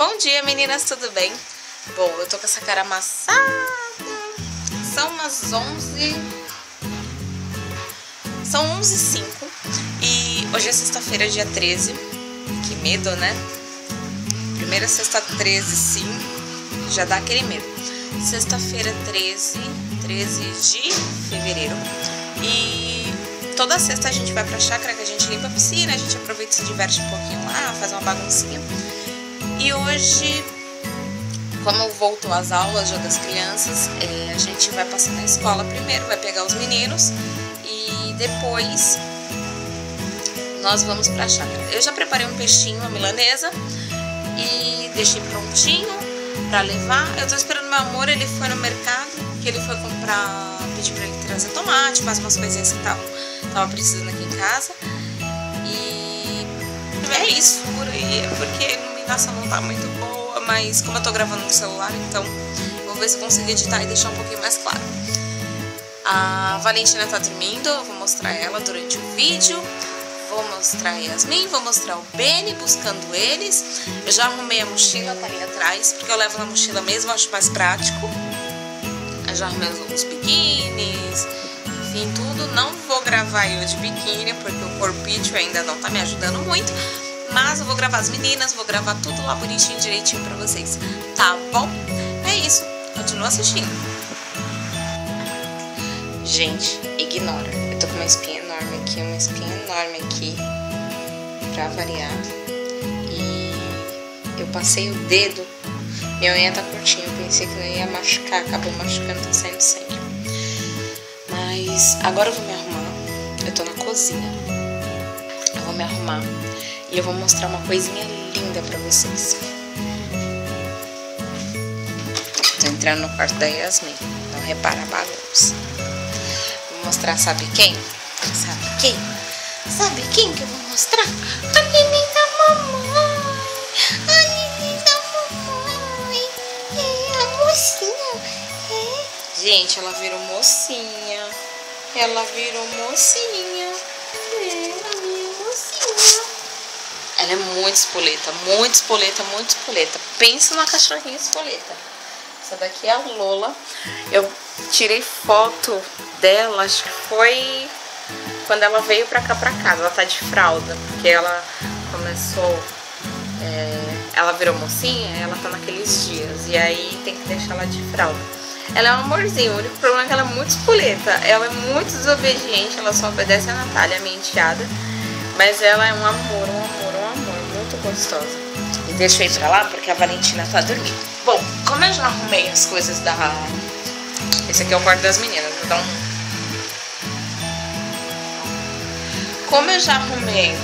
Bom dia meninas, tudo bem? Bom, eu tô com essa cara amassada. São umas 11 São 11 h 05 E hoje é sexta-feira, dia 13 Que medo, né? Primeira sexta 13, sim. Já dá aquele medo. Sexta-feira 13 13 de fevereiro. E toda sexta a gente vai pra chácara que a gente limpa a piscina, a gente aproveita e se diverte um pouquinho lá, faz uma baguncinha. E hoje, como voltou às aulas já das crianças, é, a gente vai passar na escola primeiro, vai pegar os meninos e depois nós vamos pra chácara. Eu já preparei um peixinho, uma milanesa e deixei prontinho pra levar. Eu tô esperando meu amor, ele foi no mercado, que ele foi comprar, pedir pra ele trazer tomate, mais umas coisinhas que estavam tava precisando aqui em casa. E é isso aí, porque iluminação não tá muito boa, mas como eu tô gravando no celular, então vou ver se eu consigo editar e deixar um pouquinho mais claro. A Valentina tá dormindo, eu vou mostrar ela durante o vídeo. Vou mostrar a Yasmin, vou mostrar o Beni buscando eles. Eu já arrumei a mochila, tá ali atrás, porque eu levo na mochila mesmo, acho mais prático. Eu já arrumei os biquínis, enfim, tudo. Não vou gravar eu de biquíni, porque o corpício ainda não tá me ajudando muito. Mas eu vou gravar as meninas, vou gravar tudo lá bonitinho, direitinho pra vocês, tá bom? É isso, continua assistindo. Gente, ignora. Eu tô com uma espinha enorme aqui, uma espinha enorme aqui, pra variar. E eu passei o dedo, minha unha tá curtinha, eu pensei que não ia machucar, acabou machucando, tá saindo sangue. Mas agora eu vou me arrumar. Eu tô na cozinha. Eu vou me arrumar e eu vou mostrar uma coisinha linda pra vocês. Tô entrando no quarto da Yasmin. Não repara a bagunça. Vou mostrar, sabe quem? Sabe quem? Sabe quem que eu vou mostrar? A da mamãe. A da mamãe. É a mocinha. É. Gente, ela virou mocinha. Ela virou mocinha. Ela é muito espoleta, muito espoleta, muito espoleta. Pensa numa cachorrinha espoleta. Essa daqui é a Lola. Eu tirei foto dela, acho que foi quando ela veio pra cá pra casa. Ela tá de fralda, porque ela começou. É, ela virou mocinha, ela tá naqueles dias. E aí tem que deixar ela de fralda. Ela é um amorzinho, o único problema é que ela é muito espoleta. Ela é muito desobediente, ela só obedece a Natália, a minha enteada. Mas ela é um amor, um amor, gostosa. E ir pra lá porque a Valentina tá dormindo. Bom, como eu já arrumei as coisas da... Esse aqui é o quarto das meninas, vou dar um... Como eu já arrumei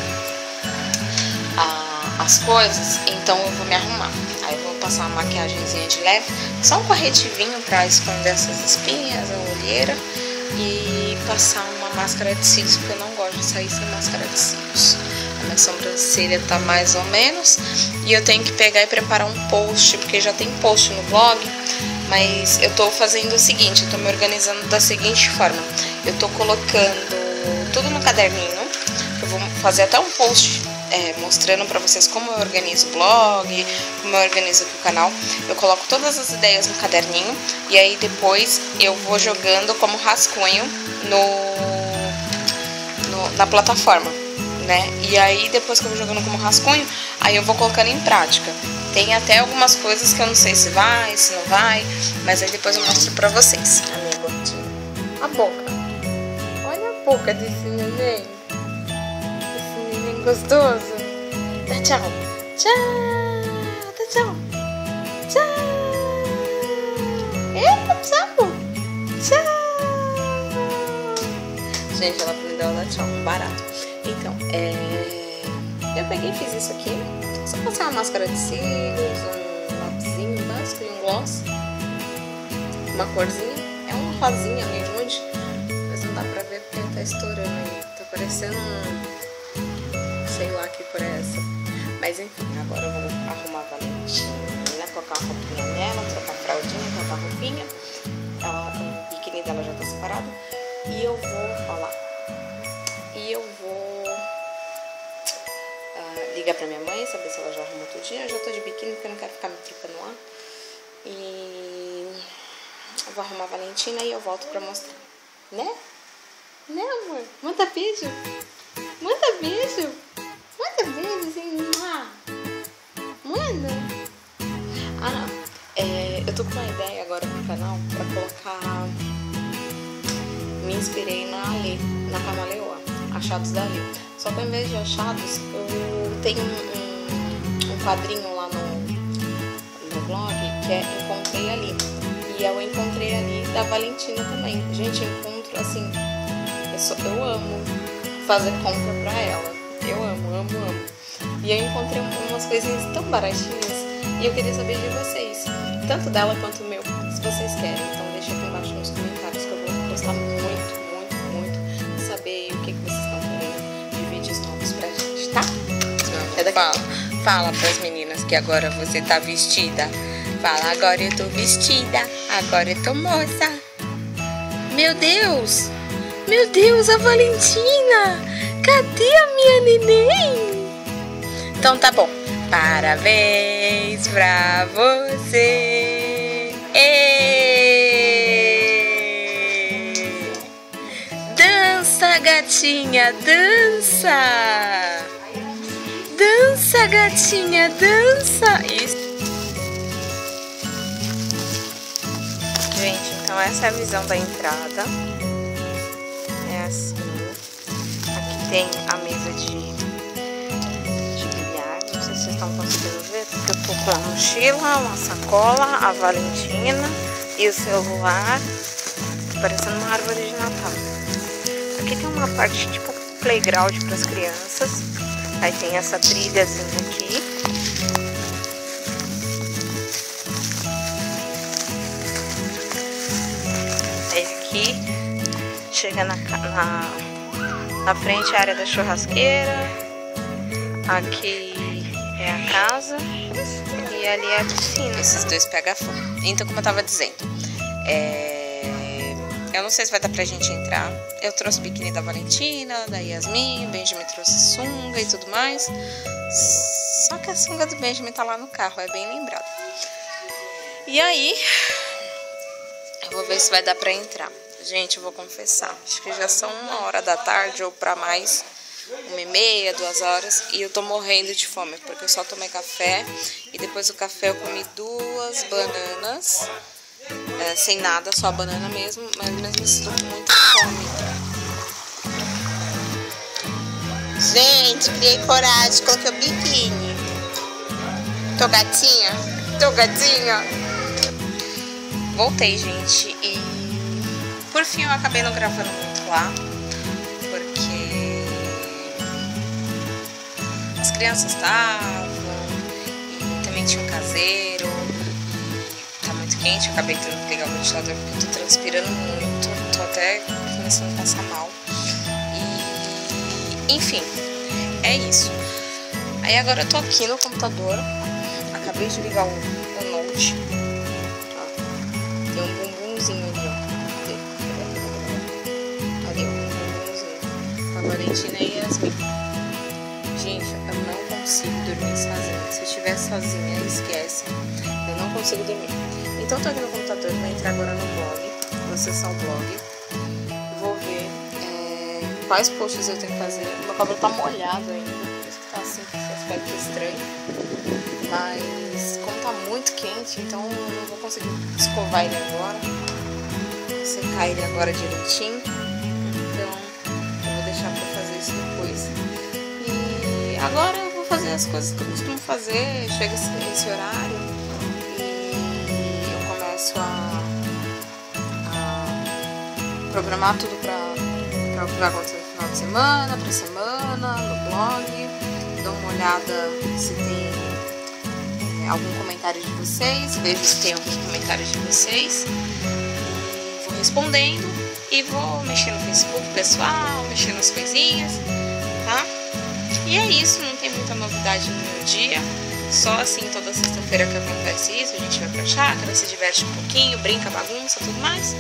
a... as coisas, então eu vou me arrumar. Aí vou passar uma maquiagemzinha de leve, só um corretivinho pra esconder essas espinhas, a olheira e passar uma máscara de cílios, porque eu não gosto de sair sem máscara de cílios. Minha sobrancelha tá mais ou menos e eu tenho que pegar e preparar um post, porque já tem post no blog, mas eu tô fazendo o seguinte, eu tô me organizando da seguinte forma. Eu tô colocando tudo no caderninho, eu vou fazer até um post é, mostrando para vocês como eu organizo o blog, como eu organizo aqui o canal. Eu coloco todas as ideias no caderninho e aí depois eu vou jogando como rascunho no, no, na plataforma, né? E aí depois que eu vou jogando como rascunho, aí eu vou colocando em prática. Tem até algumas coisas que eu não sei se vai, se não vai, mas aí depois eu mostro pra vocês. A minha gordinha. A boca. Olha a boca desse neném gostoso. Dá tchau. Tchau. Dá tchau. Tchau. Eita, tchau. Tchau. Gente, ela aprendeu a dar tchau. Barato. É... Eu peguei e fiz isso aqui. Só passar uma máscara de cílios, um lapisinho básico e um gloss. Uma corzinha. É uma rosinha meio nude. Mas não dá pra ver porque tá estourando aí. Tá parecendo um sei lá que por essa. Mas enfim, agora eu vou arrumar a Valentina, colocar a roupinha nela, trocar a fraldinha, trocar a roupinha. Ela, o biquíni dela já tá separado. E eu vou, lá. Ligar pra minha mãe, saber se ela já arrumou tudinho. Eu já tô de biquíni porque eu não quero ficar me trocando lá. E eu vou arrumar a Valentina e eu volto pra mostrar. Né? Né, amor? Manda beijo. Manda beijo. Manda beijo, assim. Manda. Ah, não. É, eu tô com uma ideia agora no canal pra colocar. Me inspirei na Ale, na Camaleoa, Achados da Ale. Só que ao invés de achados, eu tenho um, um, quadrinho lá no, no blog que é Encontrei Ali. E eu encontrei ali da Valentina também. Gente, encontro assim. Eu, sou, eu amo fazer compra pra ela. Eu amo, amo, amo. E eu encontrei umas coisinhas tão baratinhas. E eu queria saber de vocês, tanto dela quanto meu, se vocês querem. Então deixa aqui embaixo nos comentários que eu vou gostar muito Daqui. Fala, fala pras meninas que agora você tá vestida. Fala, agora eu tô vestida, agora eu tô moça. Meu Deus! Meu Deus, a Valentina! Cadê a minha neném? Então tá bom. Parabéns pra você! Dança, gatinha, dança! Gatinha, dança! Isso. Gente, então essa é a visão da entrada. É assim. Aqui tem a mesa de vocês estão conseguindo ver, porque eu tô com a mochila, uma sacola, a Valentina e o celular, parecendo uma árvore de Natal. Aqui tem uma parte tipo playground para as crianças, aí tem essa trilhazinha aqui. Aí aqui chega na, na, na frente a área da churrasqueira, aqui é a casa e ali é a piscina. Esses dois pegam fogo. Então, como eu tava dizendo, é... eu não sei se vai dar pra gente entrar. Eu trouxe biquíni da Valentina, da Yasmin, o Benjamin trouxe sunga e tudo mais. Só que a sunga do Benjamin tá lá no carro, é bem lembrado. E aí, eu vou ver se vai dar pra entrar. Gente, eu vou confessar, acho que já são uma hora da tarde ou pra mais uma e meia, duas horas, e eu tô morrendo de fome, porque eu só tomei café, e depois do café eu comi duas bananas, é, sem nada, só a banana mesmo, mas mesmo assim tô com muita fome. Gente, criei coragem, coloquei o biquíni. Tô gatinha? Tô gatinha? Voltei, gente, e por fim eu acabei não gravando muito lá, crianças estavam, e também tinha um caseiro, quente, acabei tendo que ligar o ventilador porque eu tô transpirando muito, tô até começando a passar mal. E, enfim, é isso. Aí agora eu tô aqui no computador, acabei de ligar o, o Note, tem um bumbumzinho ali, ó. Ali, um bumbumzinho. A Valentina. Gente, eu não consigo dormir sozinha. Se eu estiver sozinha, esquece. Eu não consigo dormir. Então, tô aqui no computador, vou entrar agora no blog, vou acessar o blog. Vou ver é, quais posts eu tenho que fazer. Meu cabelo tá molhado ainda, por que tá assim, esse aspecto estranho. Mas, como tá muito quente, então eu não vou conseguir escovar ele agora. Secar ele agora direitinho. Agora eu vou fazer as coisas que eu costumo fazer, chega esse, esse horário e eu começo a, a programar tudo para o que vai acontecer no final de semana, para semana, no blog, dou uma olhada se tem é, algum comentário de vocês, vejo se tem algum comentário de vocês, vou respondendo e vou mexer no Facebook pessoal, mexer nas coisinhas? E é isso, não tem muita novidade no meu dia. Só assim toda sexta-feira que acontece isso, a gente vai pra chácara, se diverte um pouquinho, brinca, bagunça, tudo mais.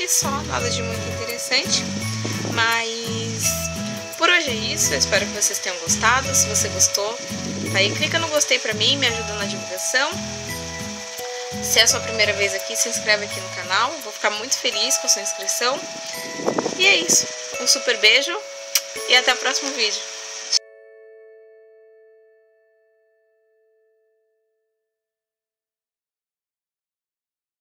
E só, nada de muito interessante. Mas Por hoje é isso, eu espero que vocês tenham gostado. Se você gostou, tá aí, clica no gostei pra mim, me ajuda na divulgação. Se é a sua primeira vez aqui, se inscreve aqui no canal. Vou ficar muito feliz com a sua inscrição. E é isso. Um super beijo e até o próximo vídeo.